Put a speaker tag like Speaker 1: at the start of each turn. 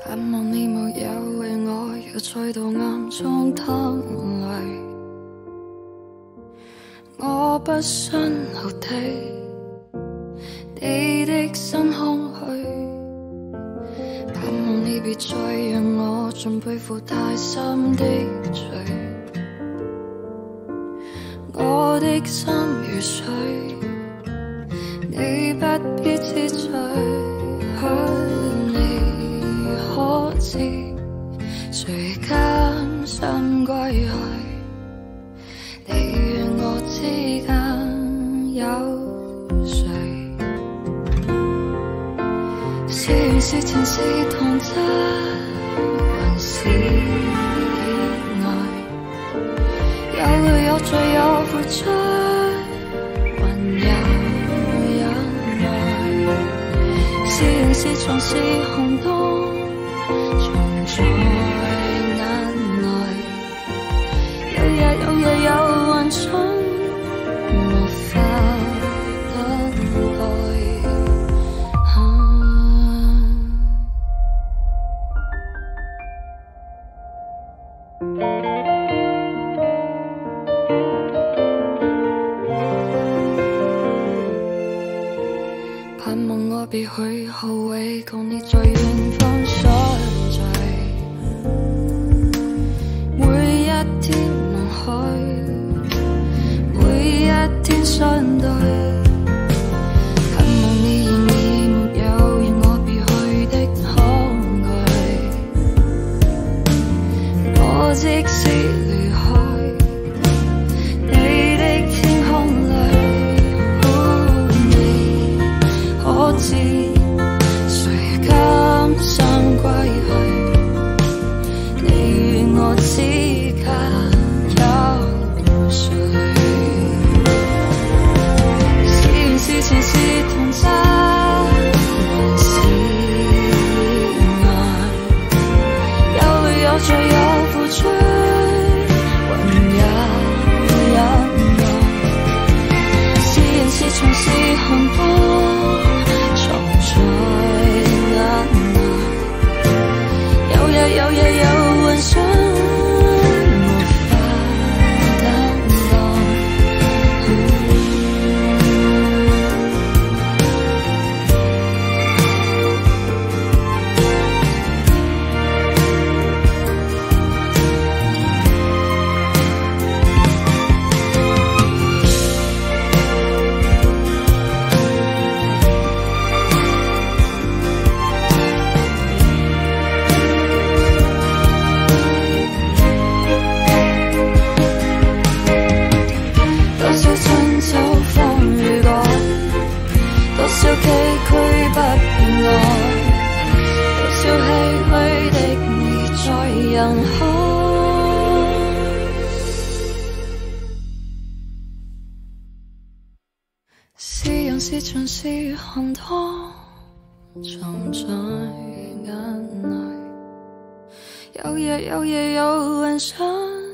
Speaker 1: 盼望你没有为我又再度暗中淌泪，我不信到底你的心空虚，盼望你别再让我像背负太深的罪。心如水，你不必痴醉。你可知谁甘心归去？你与我之间有谁？是缘是情是同真，还是意外？有泪有罪有付出。像是很多藏在眼内，有日有夜有幻想，无法等待。别去后悔，共你在远方相聚。每一天梦海，每一天相对。盼望你仍然没有让我别去的恐惧。我即使。就要付出。人海，是人是情是寒冬，藏在眼内。有日有夜有晚上。